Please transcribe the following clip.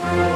Bye.